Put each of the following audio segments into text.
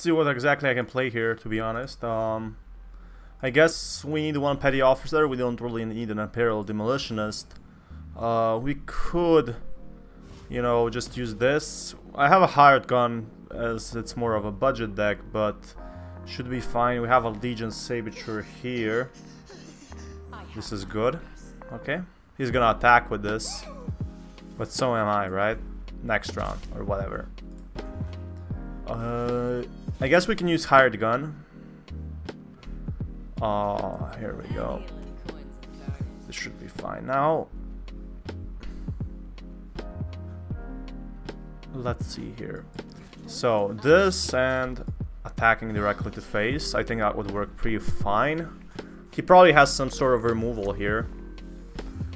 See what exactly I can play here, to be honest. Um, I guess we need one petty officer. We don't really need an Imperial Demolitionist. Uh, we could, you know, just use this. I have a hired gun as it's more of a budget deck, but should be fine. We have a Legion Saboteur here. This is good. Okay. He's gonna attack with this. But so am I, right? Next round, or whatever. Uh, I guess we can use hired gun. Oh, here we go. This should be fine now. Let's see here. So this and attacking directly to face, I think that would work pretty fine. He probably has some sort of removal here.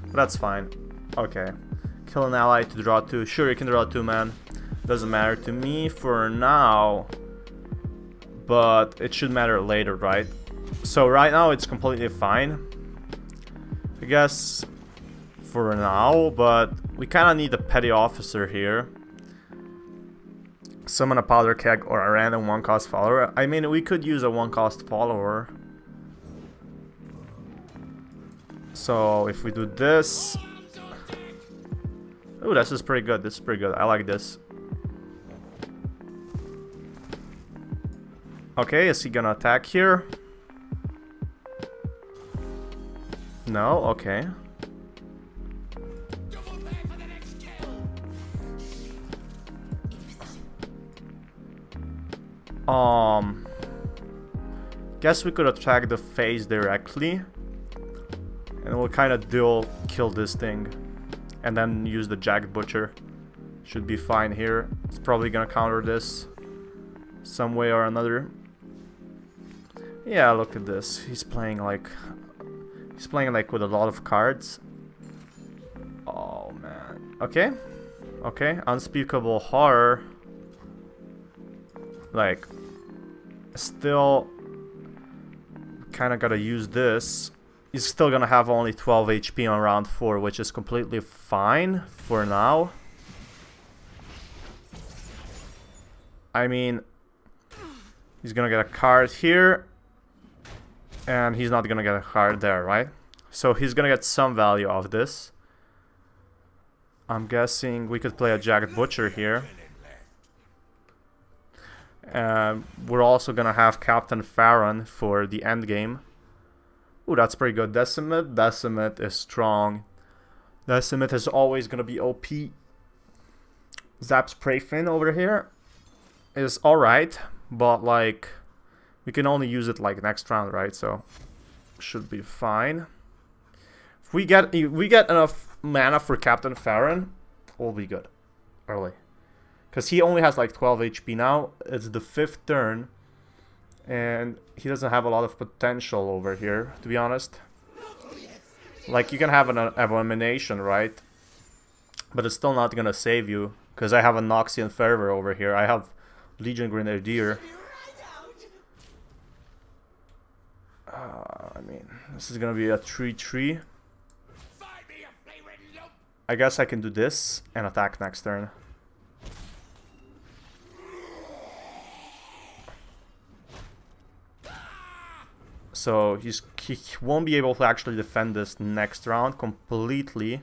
But that's fine. Okay. Kill an ally to draw two. Sure, you can draw two, man. Doesn't matter to me for now. But it should matter later, right? So right now it's completely fine. I guess for now, but we kind of need a petty officer here. Summon a powder keg or a random one cost follower. I mean, we could use a one cost follower. So if we do this... Oh, this is pretty good. This is pretty good. I like this. Okay, is he gonna attack here? No? Okay. Um... Guess we could attack the face directly. And we'll kind of deal kill this thing. And then use the Jagged Butcher. Should be fine here. It's probably gonna counter this. Some way or another. Yeah, look at this. He's playing like... He's playing like with a lot of cards. Oh man. Okay. Okay. Unspeakable Horror. Like... Still... Kinda gotta use this. He's still gonna have only 12 HP on round 4, which is completely fine for now. I mean... He's gonna get a card here and he's not gonna get a card there, right? So he's gonna get some value of this. I'm guessing we could play a Jagged Butcher here. We're also gonna have Captain Farron for the end game. Ooh, that's pretty good. Decimate, Decimate is strong. Decimate is always gonna be OP. Zap Sprayfin over here is alright, but like we can only use it like next round, right? So should be fine. If we get if we get enough mana for Captain Farron, we'll be good early. Because he only has like 12 HP now. It's the fifth turn. And he doesn't have a lot of potential over here, to be honest. Like, you can have an Abomination, right? But it's still not gonna save you. Because I have a Noxian Fervor over here. I have Legion Grenadier. Uh, I mean, this is gonna be a 3-3. I guess I can do this and attack next turn. So he's he won't be able to actually defend this next round completely.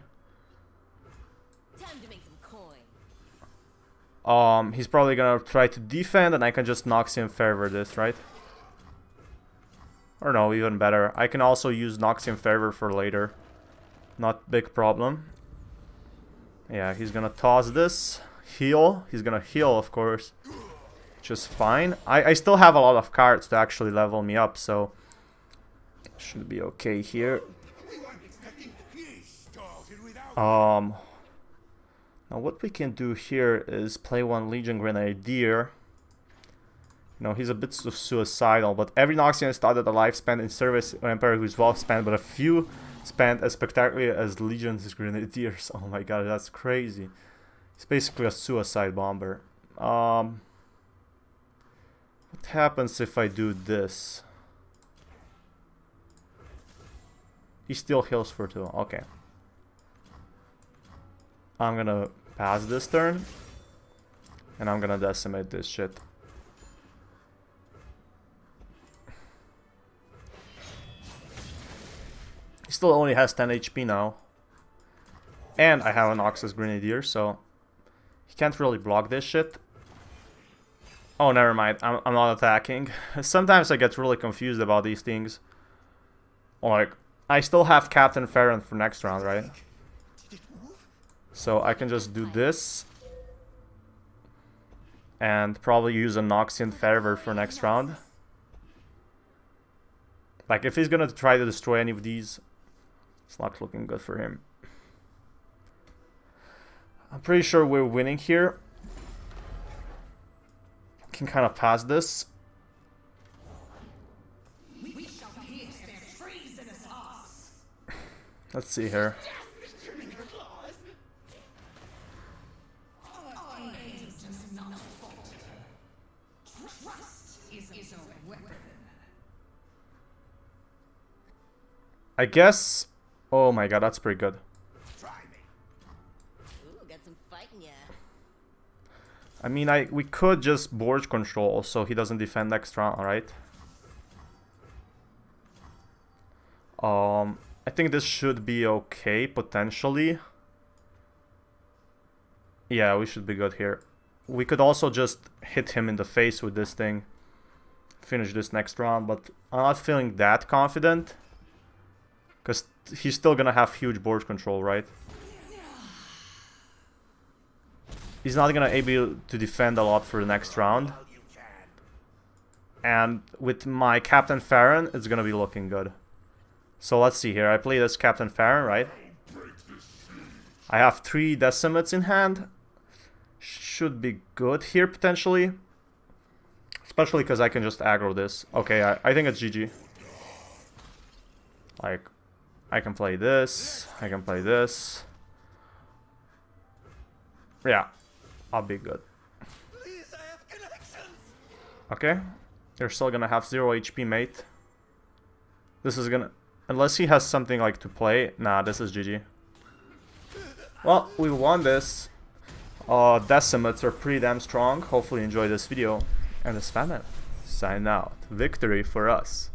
Um, he's probably gonna try to defend and I can just Noxian Fervor this, right? Or no, even better. I can also use Noxian Fervor for later. Not big problem. Yeah, he's gonna toss this. Heal. He's gonna heal, of course. Which is fine. I, I still have a lot of cards to actually level me up, so... Should be okay here. Um... Now what we can do here is play one Legion Grenadier. You know, he's a bit suicidal, but every Noxian started a life spent in service of Emperor who's well spent, but a few spent as spectacularly as Legion's Grenadiers. Oh my god, that's crazy. He's basically a suicide bomber. Um, what happens if I do this? He still heals for two. Okay. I'm gonna pass this turn. And I'm gonna decimate this shit. Still only has 10 HP now. And I have an Oxus Grenadier, so he can't really block this shit. Oh, never mind. I'm, I'm not attacking. Sometimes I get really confused about these things. Like, I still have Captain Farron for next round, right? So I can just do this. And probably use a Noxian Fervor for next round. Like, if he's gonna try to destroy any of these, not looking good for him. I'm pretty sure we're winning here can kind of pass this. Let's see here. I guess... Oh my god, that's pretty good. I mean, I we could just board control so he doesn't defend next round, right? Um, I think this should be okay, potentially. Yeah, we should be good here. We could also just hit him in the face with this thing. Finish this next round, but I'm not feeling that confident. Because he's still gonna have huge board control, right? he's not gonna able to defend a lot for the next round. And with my Captain Farron, it's gonna be looking good. So let's see here. I play this Captain Farron, right? I have three decimates in hand. Should be good here, potentially. Especially because I can just aggro this. Okay, I, I think it's GG. Like, I can play this. I can play this. Yeah, I'll be good. Okay. They're still gonna have 0 HP, mate. This is gonna... Unless he has something like to play. Nah, this is GG. Well, we won this. Uh, decimates are pretty damn strong. Hopefully you this video. And this famine. Sign out. Victory for us.